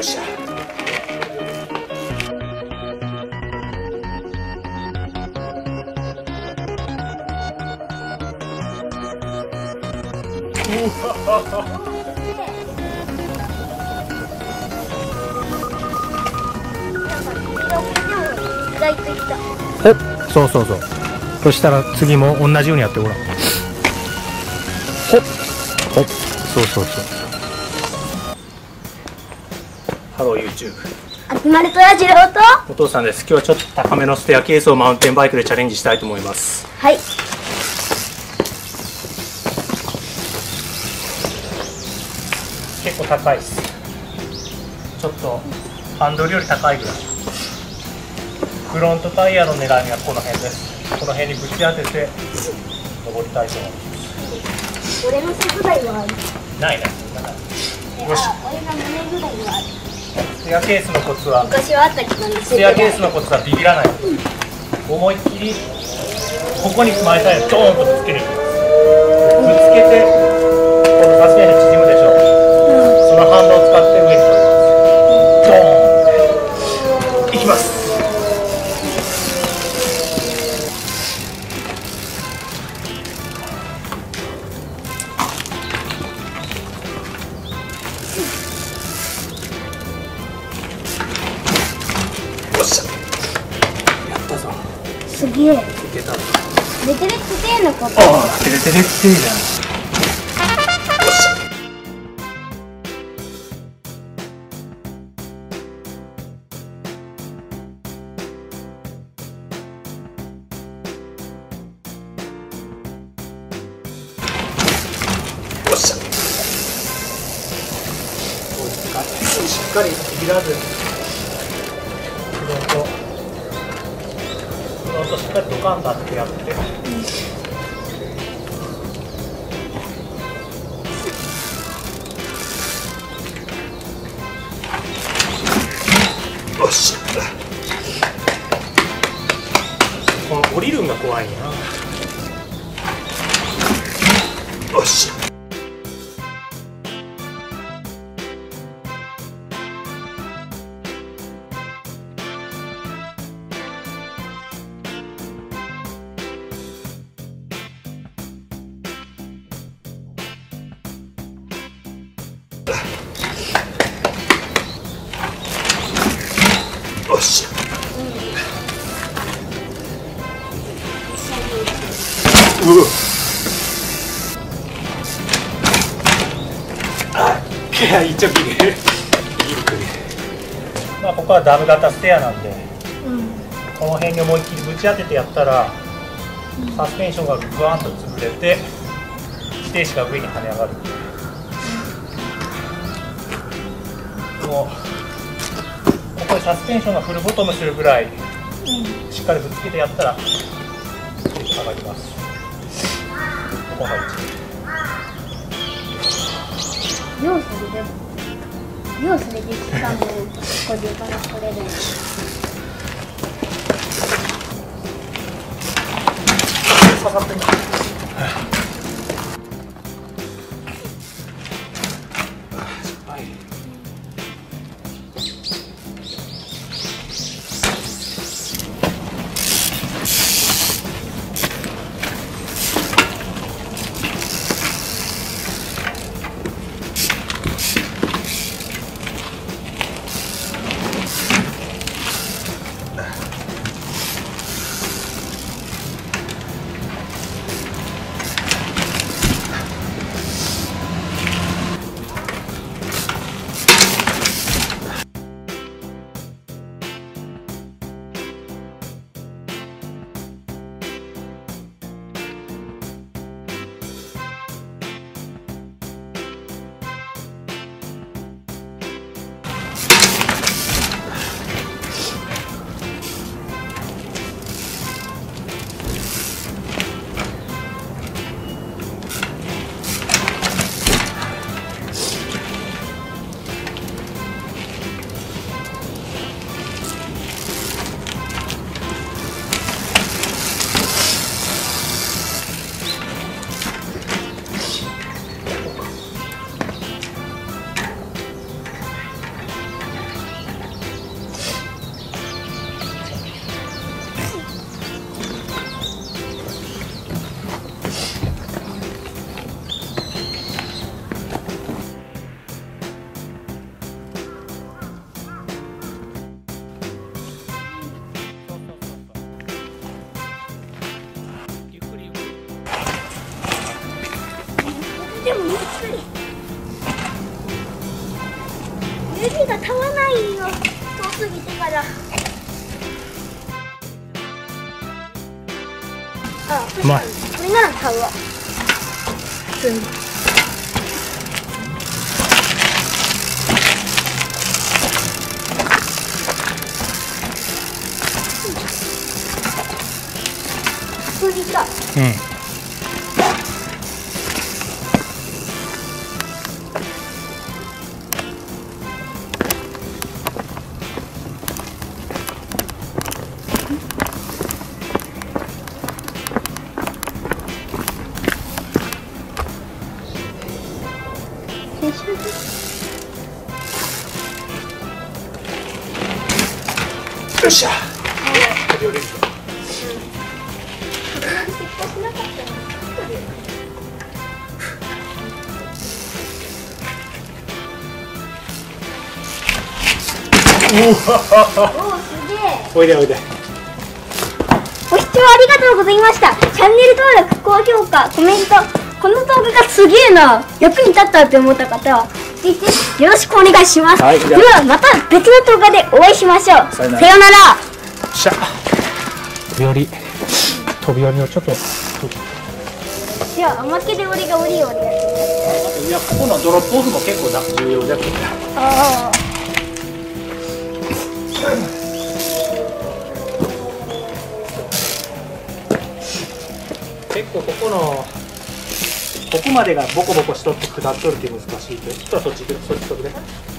っしゃ意外といったえそうそうそう。そしたら次も同じようにやってごらん。ほっ。ほっ。そうそうそうハロー YouTube 秋丸虎次郎と。お父さんです。今日はちょっと高めのステアケースをマウンテンバイクでチャレンジしたいと思います。はい。結構高いです。ちょっとハンドルより高いぐらい。フロントタイヤの狙いはこの辺です。この辺にぶち当てて登りたいと思います。俺の背ぐらいはある。ないねだからよし。あ俺の胸ぐらいはあるステアケースのコツは？昔はあったけどねスケースのコツはビビらない。思いっきりここに前タイヤドーンとぶつける。ぶつけてこのサスペげえいけたぞレテレッテテのことああテレテレっていいじゃんしっかり切らず。にフロントフロントしっかりドカンだってやって。よっしゃ。この降りるんが怖いな。よっしゃよっしゃ。ういや一応ビビるまあここはダム型ステアなんでうん。この辺に思いっきりぶち当ててやったらサスペンションがグワンと潰れて自転車が上に跳ね上がるここでサスペンションがフルボトムするぐらいしっかりぶつけてやったら上がります。ここの位置要す。るでも要するでしかもこれからこれで刺さってんやだ。あうまい。これなら買うわ。普通に。うんよっしゃ飛び降りるぞ結婚しなかったの おおすげえおいでおいでご視聴ありがとうございました。チャンネル登録、高評価、コメント。この動画がすげえな。役に立ったって思った方は、ぜひぜひよろしくお願いします。はいではまた別の動画でお会いしましょう。さよならさよなら。よっしゃ飛び降り飛び降りをちょっとじゃあ、おまけで俺が降りようやって。いやここのドロップオフも結構な重要だけどああ。結構ここのここまでがボコボコしとって下っとるって難しいとちょっとそっち行くそっち行くね。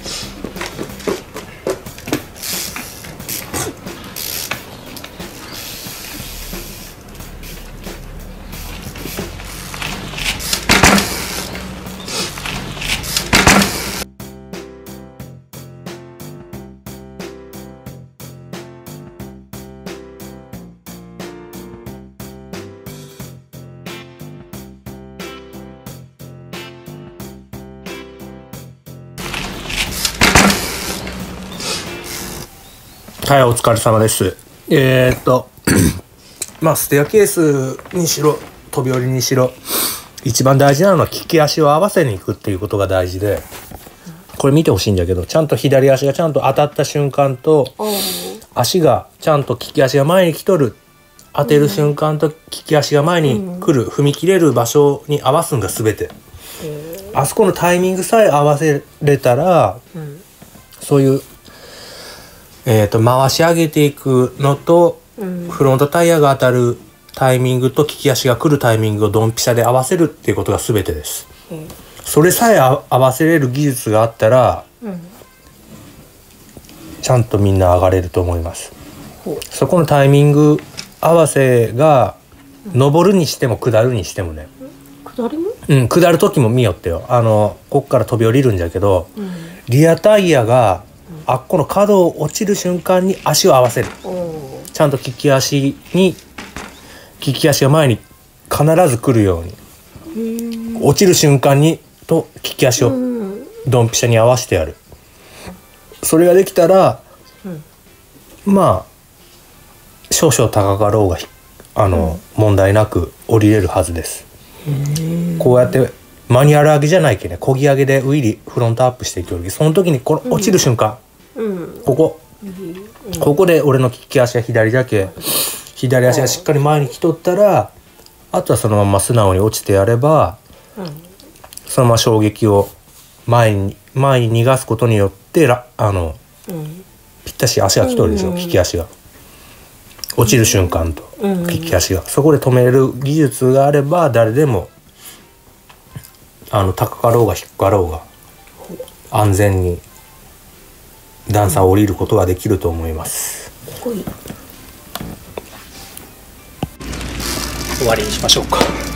はいお疲れ様です。えー、っと まあステアケースにしろ飛び降りにしろ一番大事なのは利き足を合わせに行くっていうことが大事でこれ見てほしいんだけどちゃんと左足がちゃんと当たった瞬間と足がちゃんと利き足が前に来とる当てる瞬間と利き足が前に来る、踏み切れる場所に合わすんが全て、あそこのタイミングさえ合わせれたら、そういう、えー、と回し上げていくのと、フロントタイヤが当たるタイミングと利き足が来るタイミングをドンピシャで合わせるっていうことが全てです。それさえあ合わせれる技術があったら、ちゃんとみんな上がれると思います。そこのタイミング合わせが上るにしても下るにしてもね、下りもうん、下る時も見よってよ。あのこっから飛び降りるんじゃけど、リアタイヤがあっこの角を落ちる瞬間に足を合わせる。ちゃんと利き足に利き足が前に必ず来るように。落ちる瞬間にと利き足をうん。ドンピシャに合わせてやる。それができたら、まあ少々高かろうがひあの、問題なく降りれるはずです。こうやってマニュアル上げじゃないけね漕ぎ上げでウィリフロントアップしていくよりその時にこの落ちる瞬間、うんここ。ここで俺の利き足が左だけ。左足がしっかり前に来とったらあとはそのまま素直に落ちてやればそのまま衝撃を前に前に逃がすことによってらあのうん。ぴったし足が来とるでしょ、うん。利き足が。落ちる瞬間とうん。利き足が。そこで止める技術があれば誰でもあの高かろうが低かろうが安全に段差を降りることができると思います、終わりにしましょうか。